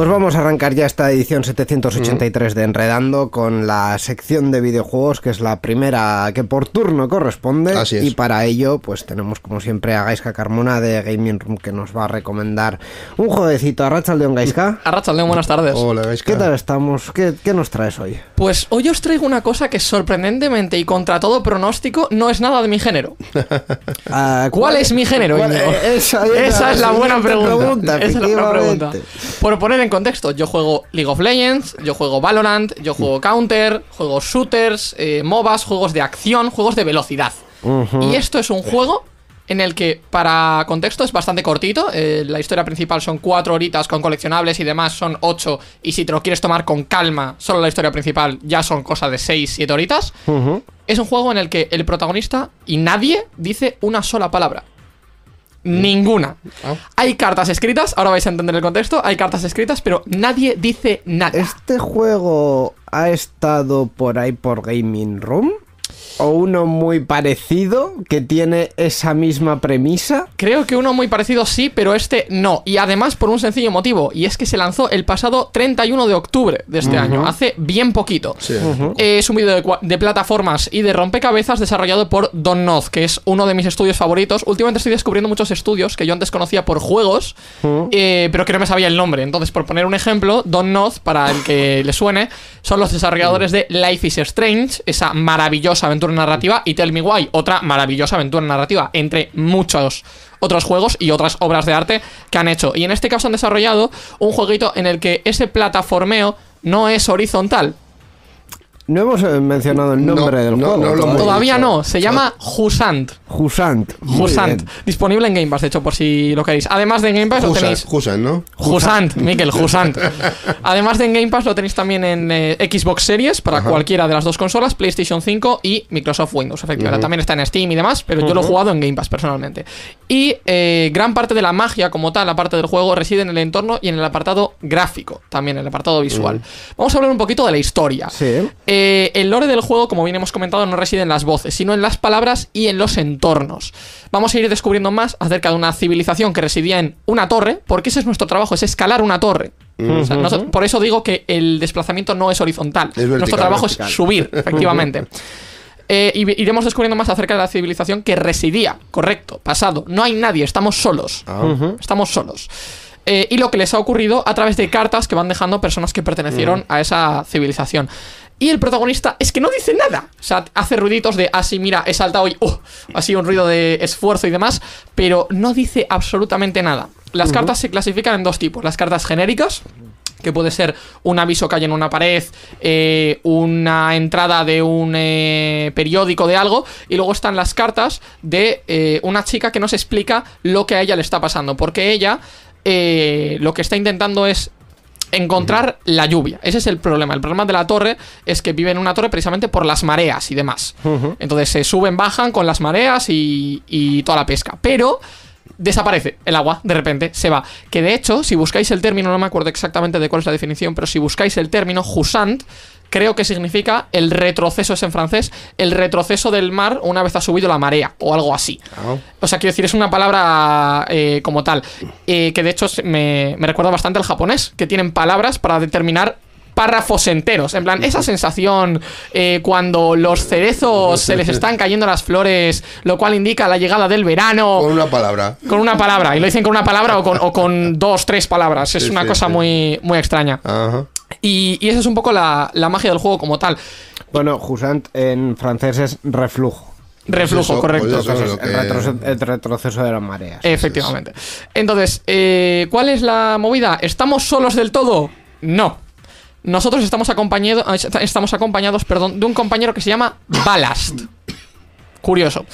Pues vamos a arrancar ya esta edición 783 de Enredando con la sección de videojuegos, que es la primera que por turno corresponde. Así es. Y para ello, pues tenemos como siempre a Gaiska Carmona de Gaming Room que nos va a recomendar un jueguecito. A León Gaiska. Arrachaldeón, buenas tardes. Hola, Gaisca. ¿Qué tal estamos? ¿Qué, qué nos traes hoy? Pues hoy os traigo una cosa que sorprendentemente y contra todo pronóstico no es nada de mi género. Ah, ¿Cuál es mi género, cuál- esa es Esa la es la buena siguiente pregunta. Esa es la buena pregunta. Por poner en contexto, yo juego League of Legends, yo juego Valorant, yo juego Counter, juego shooters, eh, MOBAs, juegos de acción, juegos de velocidad. Y esto es un juego en el que, para contexto, es bastante cortito. eh, la historia principal son cuatro horitas con coleccionables y demás son ocho. Y si te lo quieres tomar con calma, solo la historia principal ya son cosas de seis, siete horitas. Es un juego en el que el protagonista y nadie dice una sola palabra. Ninguna. Ah. Hay cartas escritas, ahora vais a entender el contexto, hay cartas escritas, pero nadie dice nada. ¿Este juego ha estado por ahí por Gaming Room? ¿O uno muy parecido que tiene esa misma premisa? Creo que uno muy parecido sí, pero este no. Y además por un sencillo motivo, y es que se lanzó el pasado 31 de octubre de este año, hace bien poquito. Sí. Eh, Es un vídeo de plataformas y de rompecabezas desarrollado por Don Noz, que es uno de mis estudios favoritos. Últimamente estoy descubriendo muchos estudios que yo antes conocía por juegos, eh, pero que no me sabía el nombre. Entonces, por poner un ejemplo, Don Noz, para el que le suene, son los desarrolladores de Life is Strange, esa maravillosa aventura narrativa, y Tell Me Why, otra maravillosa aventura narrativa, entre muchos otros juegos y otras obras de arte que han hecho. Y en este caso han desarrollado un jueguito en el que ese plataformeo no es horizontal, No hemos eh, mencionado el No, nombre del no, juego. no Todavía no, se llama Husant. Husant. bien. Disponible en Game Pass, de hecho, por si lo queréis. Además de en Game Pass lo tenéis. Husan, ¿no? Husant, Miquel, Husant. Además de en Game Pass lo tenéis también en eh, Xbox Series para Ajá. cualquiera de las dos consolas, PlayStation 5 y Microsoft Windows, efectivamente. También está en Steam y demás, pero yo lo he jugado en Game Pass personalmente. Y eh, gran parte de la magia como tal, la parte del juego, reside en el entorno y en el apartado gráfico, también en el apartado visual. Vamos a hablar un poquito de la historia. Sí. Eh, el lore del juego, como bien hemos comentado, no reside en las voces, sino en las palabras y en los entornos. Vamos a ir descubriendo más acerca de una civilización que residía en una torre, porque ese es nuestro trabajo, es escalar una torre. O sea, noso- por eso digo que el desplazamiento no es horizontal. Es vertical, nuestro trabajo vertical. es subir, efectivamente. Eh, y iremos descubriendo más acerca de la civilización que residía, correcto, pasado. No hay nadie, estamos solos. Ah. Estamos solos. Eh, y lo que les ha ocurrido a través de cartas que van dejando personas que pertenecieron a esa civilización. Y el protagonista es que no dice nada. O sea, hace ruiditos de así, mira, he saltado y uh, así un ruido de esfuerzo y demás, pero no dice absolutamente nada. Las cartas se clasifican en dos tipos: las cartas genéricas, que puede ser un aviso que hay en una pared, eh, una entrada de un eh, periódico de algo, y luego están las cartas de eh, una chica que nos explica lo que a ella le está pasando, porque ella eh, lo que está intentando es encontrar la lluvia. Ese es el problema. El problema de la torre es que vive en una torre precisamente por las mareas y demás. Entonces se suben, bajan con las mareas y, y toda la pesca. Pero desaparece el agua, de repente, se va. Que de hecho, si buscáis el término, no me acuerdo exactamente de cuál es la definición, pero si buscáis el término jusant, creo que significa el retroceso, es en francés, el retroceso del mar una vez ha subido la marea, o algo así. Ah. O sea, quiero decir, es una palabra eh, como tal, eh, que de hecho me, me recuerda bastante al japonés, que tienen palabras para determinar párrafos enteros. En plan, esa sensación eh, cuando los cerezos se les están cayendo las flores, lo cual indica la llegada del verano. Con una palabra. Con una palabra, y lo dicen con una palabra o con, o con dos, tres palabras. Es Sí, una sí, cosa sí. muy, muy extraña. Ajá. Y, y esa es un poco la, la magia del juego como tal. Bueno, Jusant en francés es reflujo. Reflujo, eso, correcto. pues eso es Entonces, lo que- el, retroceso, el retroceso de las mareas. Efectivamente. Entonces, eh, ¿cuál es la movida? ¿Estamos solos del todo? No. Nosotros estamos acompañados, estamos acompañados, perdón, de un compañero que se llama Ballast. Curioso.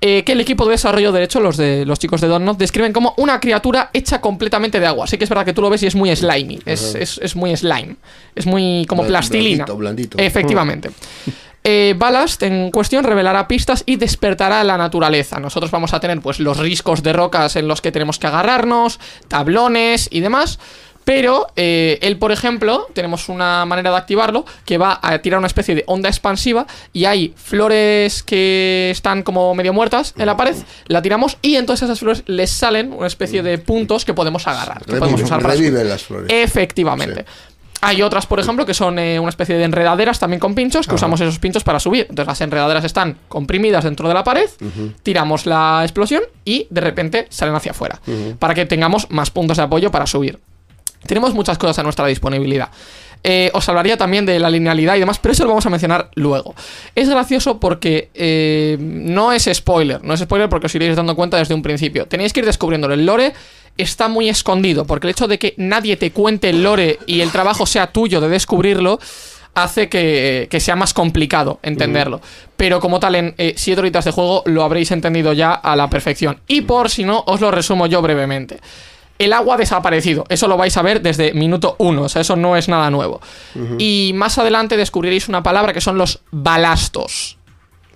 Eh, que el equipo de desarrollo, de hecho, los de los chicos de Donut, describen como una criatura hecha completamente de agua. Sí que es verdad que tú lo ves y es muy slimy. Es, es- es muy slime. Es muy como Bla- plastilina. blandito, blandito. Efectivamente. Eh, Ballast en cuestión revelará pistas y despertará la naturaleza. Nosotros vamos a tener pues los riscos de rocas en los que tenemos que agarrarnos, tablones y demás. Pero eh, él, por ejemplo, tenemos una manera de activarlo que va a tirar una especie de onda expansiva y hay flores que están como medio muertas en la pared, la tiramos y entonces a esas flores les salen una especie de puntos que podemos agarrar. Que podemos usar para Reviven las flores. Efectivamente. Hay otras, por ejemplo, que son eh, una especie de enredaderas también con pinchos, que usamos esos pinchos para subir. Entonces las enredaderas están comprimidas dentro de la pared, tiramos la explosión y de repente salen hacia afuera. Para que tengamos más puntos de apoyo para subir. Tenemos muchas cosas a nuestra disponibilidad. Eh, os hablaría también de la linealidad y demás, pero eso lo vamos a mencionar luego. Es gracioso porque eh, no es spoiler, no es spoiler porque os iréis dando cuenta desde un principio. Tenéis que ir descubriéndolo. El lore está muy escondido, porque el hecho de que nadie te cuente el lore y el trabajo sea tuyo de descubrirlo hace que, que sea más complicado entenderlo. Pero como tal, en 7 horitas de juego lo habréis entendido ya a la perfección. Y por si no, os lo resumo yo brevemente. El agua ha desaparecido, eso lo vais a ver desde minuto 1, o sea, eso no es nada nuevo. Y más adelante descubriréis una palabra que son los balastos.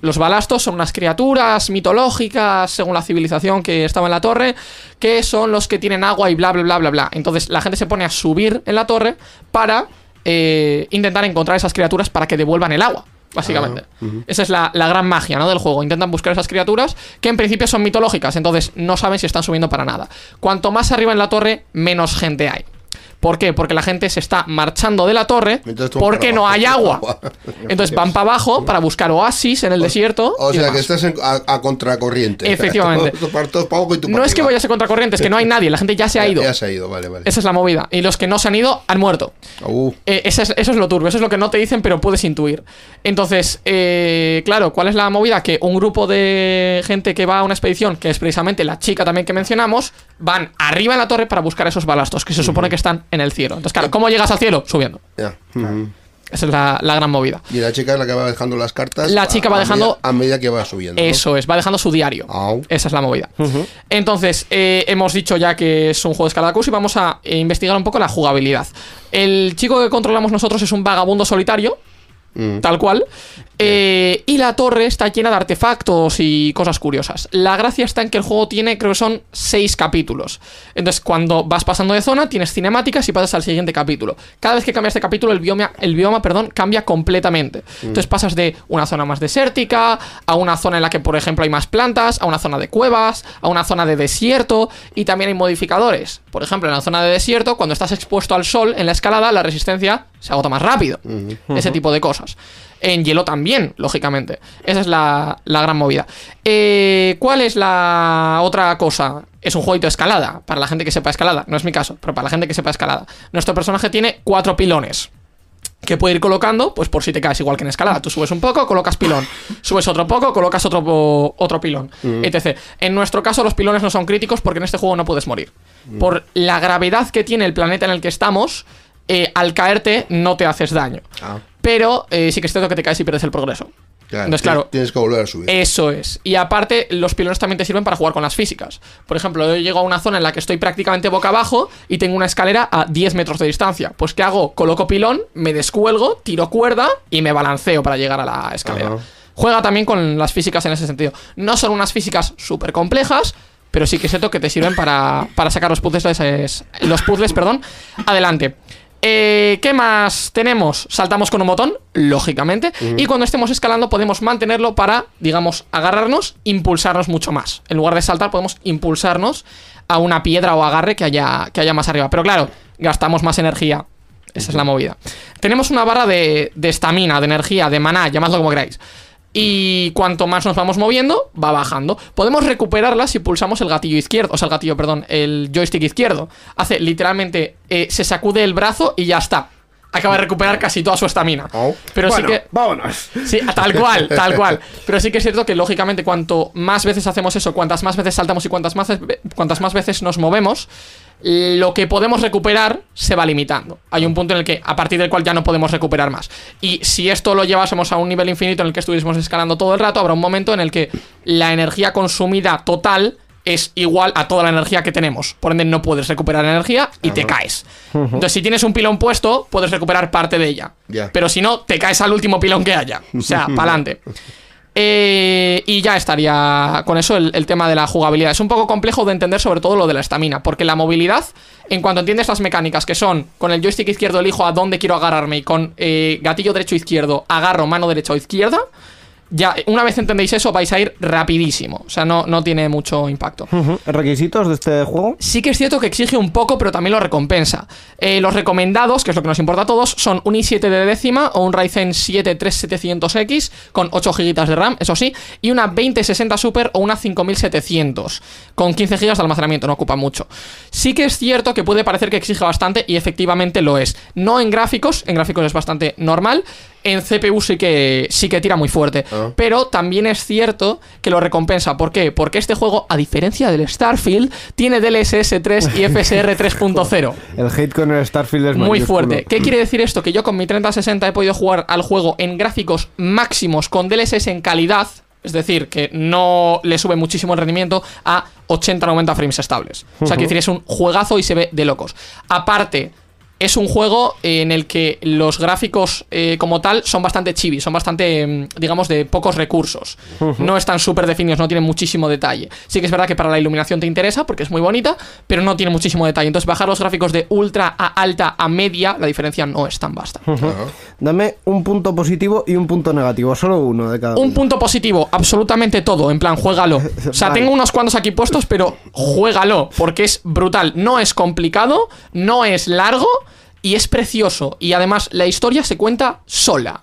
Los balastos son unas criaturas mitológicas, según la civilización que estaba en la torre, que son los que tienen agua y bla, bla, bla, bla, bla. Entonces la gente se pone a subir en la torre para eh, intentar encontrar esas criaturas para que devuelvan el agua. Básicamente. Esa es la, la gran magia ¿no? del juego. Intentan buscar esas criaturas que en principio son mitológicas, entonces no saben si están subiendo para nada. Cuanto más arriba en la torre, menos gente hay. ¿Por qué? Porque la gente se está marchando de la torre porque no hay agua. Entonces van para abajo para buscar oasis en el desierto. O sea, que estás en- a, a contracorriente. Efectivamente. No es que vayas a contracorriente, es que no hay nadie, la gente ya se ha ido. Ya se ha ido, vale, vale. Esa es la movida. Y los que no se han ido han muerto. Uh, Eh, es- eso es lo turbio, eso es lo que no te dicen, pero puedes intuir. Entonces, eh, claro, ¿cuál es la movida? Que un grupo de gente que va a una expedición, que es precisamente la chica también que mencionamos, van arriba en la torre para buscar esos balastos, que se supone que están en el cielo. Entonces, claro, ¿cómo llegas al cielo? Subiendo. ya. Esa es la, la gran movida. Y la chica es la que va dejando las cartas. La chica a- va a dejando- medida- a medida que va subiendo. ¿no? Eso es, va dejando su diario. Au. Esa es la movida. Entonces, eh, hemos dicho ya que es un juego de escala y vamos a eh, investigar un poco la jugabilidad. El chico que controlamos nosotros es un vagabundo solitario, Mm. tal cual. eh, y la torre está llena de artefactos y cosas curiosas. La gracia está en que el juego tiene, creo que son seis capítulos. Entonces, cuando vas pasando de zona, tienes cinemáticas y pasas al siguiente capítulo. Cada vez que cambias de capítulo, el bioma, el bioma perdón, cambia completamente. Entonces pasas de una zona más desértica, a una zona en la que, por ejemplo, hay más plantas, a una zona de cuevas, a una zona de desierto, y también hay modificadores. Por ejemplo, en la zona de desierto, cuando estás expuesto al sol en la escalada, la resistencia se agota más rápido. Ese tipo de cosas. En hielo también, lógicamente. Esa es la, la gran movida. Eh, ¿Cuál es la otra cosa? Es un jueguito de escalada, para la gente que sepa escalada. No es mi caso, pero para la gente que sepa escalada. Nuestro personaje tiene cuatro pilones que puede ir colocando, pues por si te caes igual que en escalada. Tú subes un poco, colocas pilón. Subes otro poco, colocas otro, otro pilón. Etc. En nuestro caso, los pilones no son críticos porque en este juego no puedes morir. Por la gravedad que tiene el planeta en el que estamos, eh, al caerte no te haces daño. Ah, Pero eh, sí que es cierto que te caes y pierdes el progreso. claro. Entonces, claro, Tienes que volver a subir. eso es. Y aparte, los pilones también te sirven para jugar con las físicas. Por ejemplo, yo llego a una zona en la que estoy prácticamente boca abajo y tengo una escalera a 10 metros de distancia. Pues, ¿qué hago? Coloco pilón, me descuelgo, tiro cuerda y me balanceo para llegar a la escalera. Juega también con las físicas en ese sentido. No son unas físicas súper complejas, pero sí que es cierto que te sirven para, para sacar los puzzles, es- los puzzles perdón, adelante. Eh, ¿Qué más tenemos? Saltamos con un botón, lógicamente, y cuando estemos escalando podemos mantenerlo para, digamos, agarrarnos, impulsarnos mucho más. En lugar de saltar podemos impulsarnos a una piedra o agarre que haya, que haya más arriba. Pero claro, gastamos más energía. Esa es la movida. Tenemos una barra de de estamina, de, energía, de maná, llamadlo como queráis. Y cuanto más nos vamos moviendo, va bajando. Podemos recuperarla si pulsamos el gatillo izquierdo, o sea, el gatillo, perdón, el joystick izquierdo. Hace literalmente, eh, se sacude el brazo y ya está. Acaba de recuperar casi toda su estamina. Oh. Pero bueno, sí que... vámonos. Sí, tal cual, tal cual. Pero sí que es cierto que lógicamente cuanto más veces hacemos eso, cuantas más veces saltamos y cuantas más, cuantas más veces nos movemos, lo que podemos recuperar se va limitando. Hay un punto en el que a partir del cual ya no podemos recuperar más. Y si esto lo llevásemos a un nivel infinito en el que estuviésemos escalando todo el rato, habrá un momento en el que la energía consumida total es igual a toda la energía que tenemos. Por ende, no puedes recuperar energía y te caes. Entonces, si tienes un pilón puesto, puedes recuperar parte de ella. Pero si no, te caes al último pilón que haya. O sea, para adelante. Eh, y ya estaría con eso el, el tema de la jugabilidad. Es un poco complejo de entender sobre todo lo de la estamina, porque la movilidad, en cuanto entiendes las mecánicas que son con el joystick izquierdo elijo a dónde quiero agarrarme y con eh, gatillo derecho izquierdo agarro mano derecha o izquierda, ya una vez entendéis eso vais a ir rapidísimo. O sea, no, no tiene mucho impacto. Ujú. ¿Requisitos de este juego? Sí que es cierto que exige un poco, pero también lo recompensa. Eh, los recomendados, que es lo que nos importa a todos, son un i7 de décima o un Ryzen 7 3700X con 8 GB de RAM, eso sí, y una 2060 Super o una 5700 con 15 GB de almacenamiento, no ocupa mucho. Sí que es cierto que puede parecer que exige bastante y efectivamente lo es. No en gráficos, en gráficos es bastante normal. En CPU sí que, sí que tira muy fuerte. Ah. Pero también es cierto que lo recompensa. ¿Por qué? Porque este juego, a diferencia del Starfield, tiene DLSS 3 y FSR 3.0. El hate con el Starfield es Muy mayúsculo. fuerte. ¿Qué quiere decir esto? Que yo con mi 3060 he podido jugar al juego en gráficos máximos con DLSS en calidad. Es decir, que no le sube muchísimo el rendimiento a 80-90 frames estables. O sea, quiere decir, es un juegazo y se ve de locos. Aparte, es un juego en el que los gráficos eh, como tal son bastante chibi, son bastante, mm, digamos, de pocos recursos. No están súper definidos, no tienen muchísimo detalle. Sí que es verdad que para la iluminación te interesa porque es muy bonita, pero no tiene muchísimo detalle. Entonces bajar los gráficos de ultra a alta a media, la diferencia no es tan vasta. Dame un punto positivo y un punto negativo, solo uno de cada Un uno. punto positivo, absolutamente todo, en plan, juégalo. O sea, Vale. tengo unos cuantos aquí puestos, pero juégalo, porque es brutal. No es complicado, no es largo y es precioso. Y además, la historia se cuenta sola.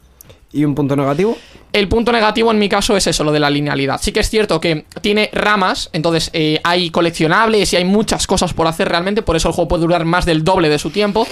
¿Y un punto negativo? El punto negativo en mi caso es eso, lo de la linealidad. Sí que es cierto que tiene ramas, entonces eh, hay coleccionables y hay muchas cosas por hacer realmente, por eso el juego puede durar más del doble de su tiempo.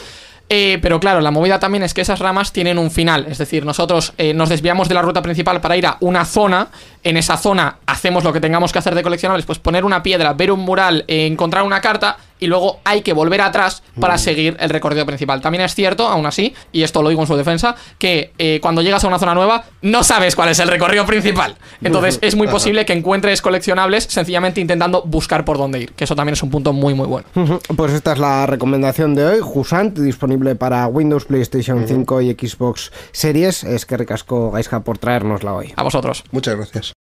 Eh, pero claro, la movida también es que esas ramas tienen un final. Es decir, nosotros eh, nos desviamos de la ruta principal para ir a una zona. En esa zona hacemos lo que tengamos que hacer de coleccionables, pues poner una piedra, ver un mural, eh, encontrar una carta y luego hay que volver atrás para seguir el recorrido principal. También es cierto, aún así, y esto lo digo en su defensa, que eh, cuando llegas a una zona nueva no sabes cuál es el recorrido principal. Entonces es muy posible que encuentres coleccionables sencillamente intentando buscar por dónde ir, que eso también es un punto muy muy bueno. Pues esta es la recomendación de hoy. Jusant, disponible para Windows, PlayStation 5 y Xbox Series. Es que ricasco Gaisca por traérnosla hoy. A vosotros. Muchas gracias.